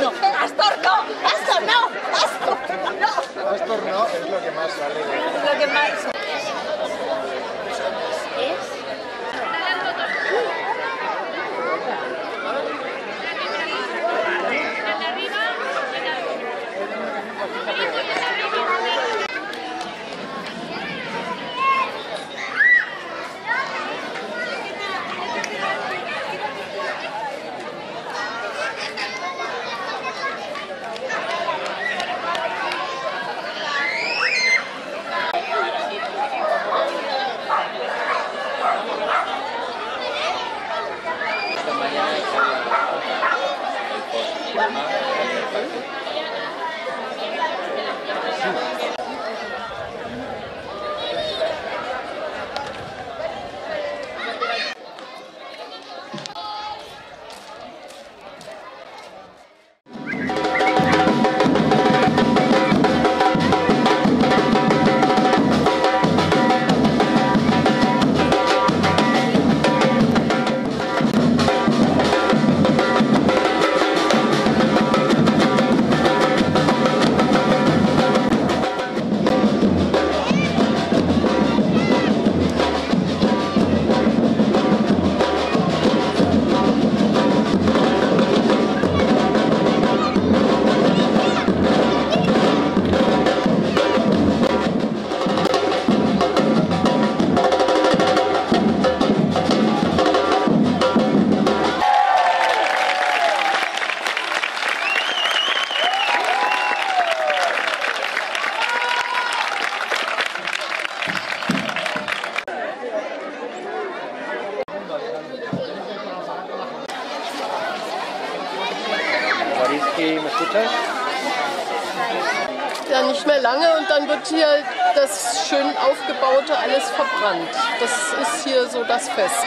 No. Astor no. Astor no. Astor no. Astor no es lo que más sale. Lo que más... ¿me escuchas? Ja, nicht mehr lange und dann wird hier das schön aufgebaute alles verbrannt. Das ist hier so das Fest.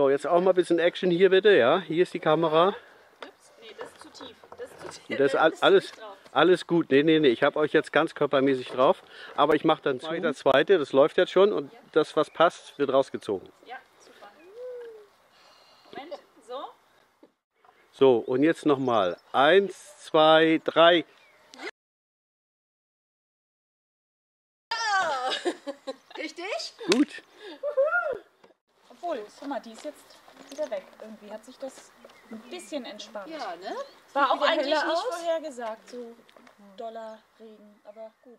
So, jetzt auch mal ein bisschen Action hier bitte, ja. Hier ist die Kamera. Nee, das ist zu tief. Das ist zu tief. Das ist all- alles, alles gut. Nee, nee, nee. Ich habe euch jetzt ganz körpermäßig drauf. Aber ich mache dann zu. das zweite, das läuft jetzt schon. Und das, was passt, wird rausgezogen. Ja, super. Moment, so. So, und jetzt nochmal. Eins, zwei, drei. Richtig? Gut. Obwohl, guck mal, die ist jetzt wieder weg. Irgendwie hat sich das ein bisschen entspannt. Ja, ne? War auch eigentlich nicht vorhergesagt, so doller Regen. Aber gut.